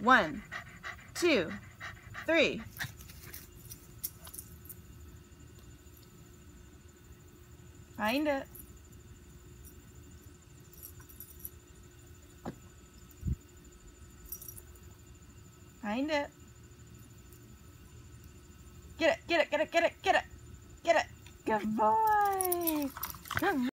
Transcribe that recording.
One, two, three. Find it. Find it. Get it, get it, get it, get it, get it. Get it. Good boy. Good